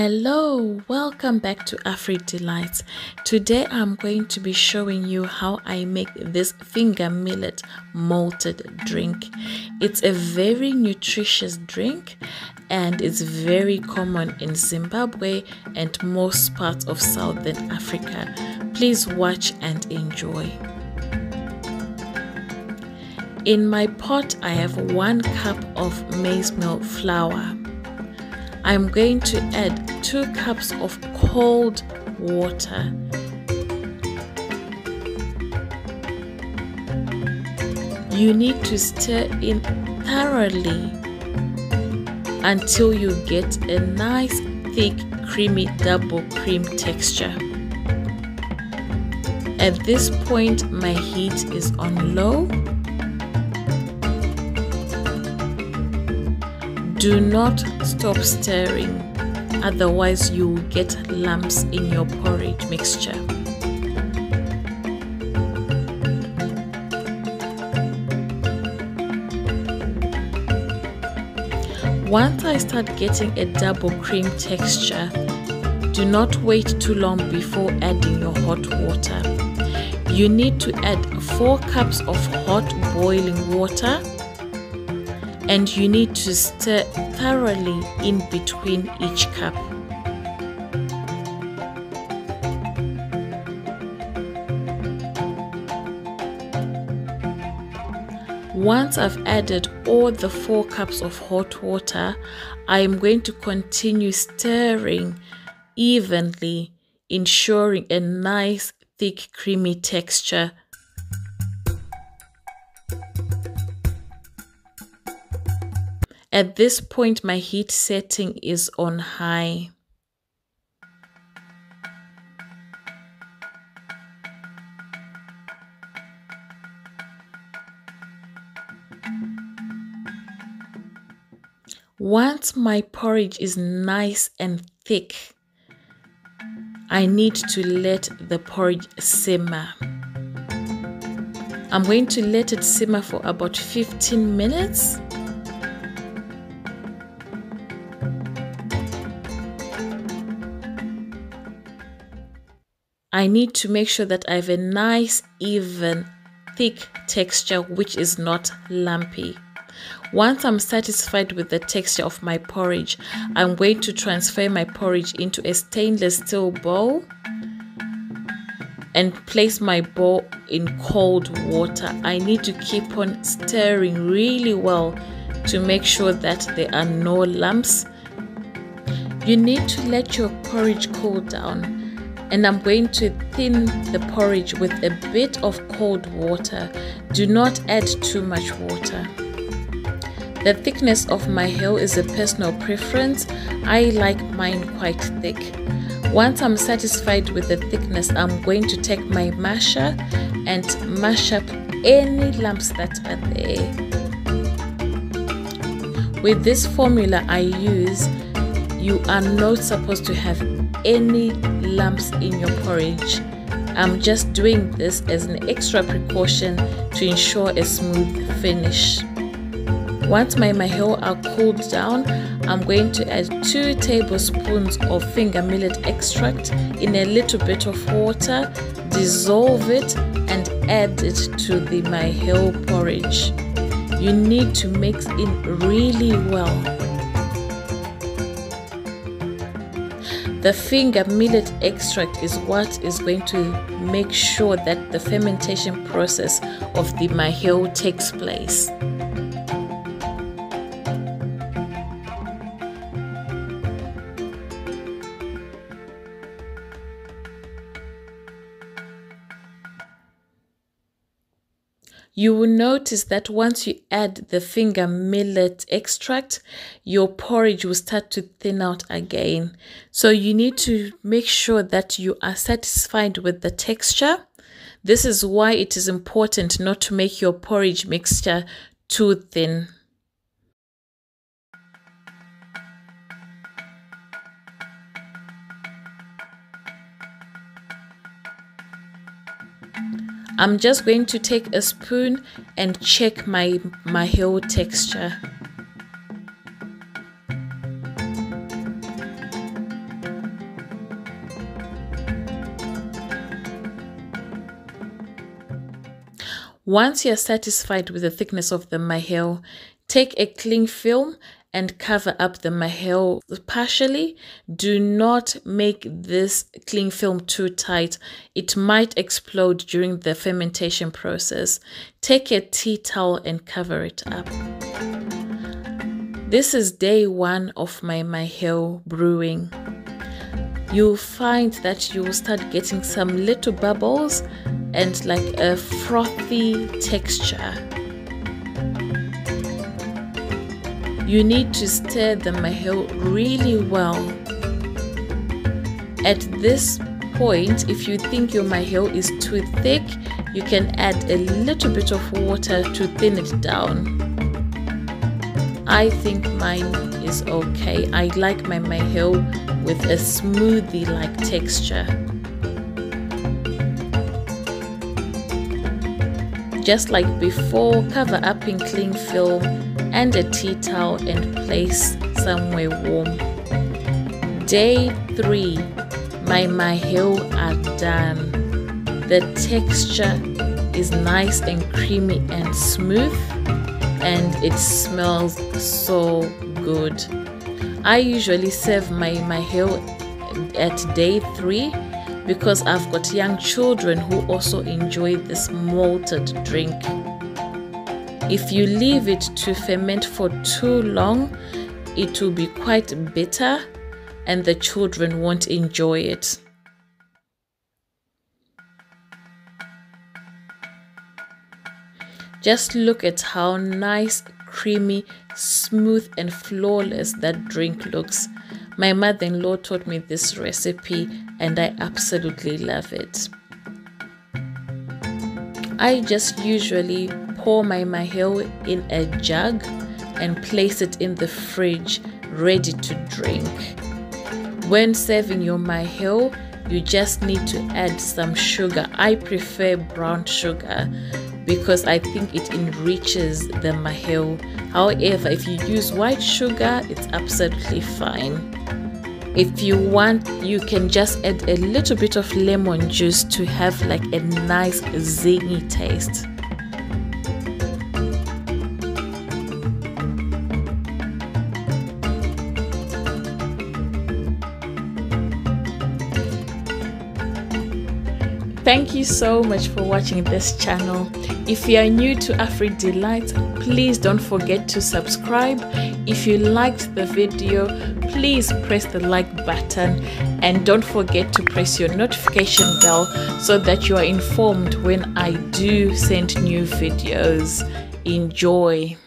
Hello, welcome back to Afri Delights. Today I'm going to be showing you how I make this finger millet malted drink. It's a very nutritious drink and it's very common in Zimbabwe and most parts of Southern Africa. Please watch and enjoy. In my pot, I have one cup of maize meal flour. I'm going to add 2 cups of cold water. You need to stir in thoroughly until you get a nice thick creamy double cream texture. At this point my heat is on low Do not stop stirring, otherwise you will get lumps in your porridge mixture. Once I start getting a double cream texture, do not wait too long before adding your hot water. You need to add 4 cups of hot boiling water and you need to stir thoroughly in between each cup. Once I've added all the 4 cups of hot water, I am going to continue stirring evenly, ensuring a nice thick creamy texture At this point, my heat setting is on high. Once my porridge is nice and thick, I need to let the porridge simmer. I'm going to let it simmer for about 15 minutes I need to make sure that I have a nice, even, thick texture which is not lumpy. Once I'm satisfied with the texture of my porridge, I'm going to transfer my porridge into a stainless steel bowl and place my bowl in cold water. I need to keep on stirring really well to make sure that there are no lumps. You need to let your porridge cool down and I'm going to thin the porridge with a bit of cold water. Do not add too much water. The thickness of my hill is a personal preference. I like mine quite thick. Once I'm satisfied with the thickness, I'm going to take my masher and mash up any lumps that are there. With this formula I use, you are not supposed to have any lumps in your porridge. I'm just doing this as an extra precaution to ensure a smooth finish. Once my maheu are cooled down, I'm going to add 2 tablespoons of finger millet extract in a little bit of water, dissolve it and add it to the maheu porridge. You need to mix in really well The finger millet extract is what is going to make sure that the fermentation process of the maheu takes place. You will notice that once you add the finger millet extract, your porridge will start to thin out again. So you need to make sure that you are satisfied with the texture. This is why it is important not to make your porridge mixture too thin. I'm just going to take a spoon and check my, my texture. Once you're satisfied with the thickness of the maheu, take a cling film and cover up the maheu partially. Do not make this cling film too tight. It might explode during the fermentation process. Take a tea towel and cover it up. This is day one of my maheu brewing. You'll find that you'll start getting some little bubbles and like a frothy texture. You need to stir the maheu really well. At this point, if you think your maheu is too thick, you can add a little bit of water to thin it down. I think mine is okay. I like my maheu with a smoothie like texture. Just like before, cover up in cling film and a tea towel and place somewhere warm. Day 3. My maheu are done. The texture is nice and creamy and smooth and it smells so good. I usually serve my maheu at day 3 because I've got young children who also enjoy this malted drink. If you leave it to ferment for too long, it will be quite bitter and the children won't enjoy it. Just look at how nice, creamy, smooth and flawless that drink looks. My mother-in-law taught me this recipe and I absolutely love it. I just usually pour my maheu in a jug and place it in the fridge ready to drink. When serving your maheu, you just need to add some sugar. I prefer brown sugar because I think it enriches the maheu. However, if you use white sugar, it's absolutely fine. If you want, you can just add a little bit of lemon juice to have like a nice zingy taste. Thank you so much for watching this channel. If you are new to Afri Delight, please don't forget to subscribe. If you liked the video, please press the like button and don't forget to press your notification bell so that you are informed when I do send new videos. Enjoy!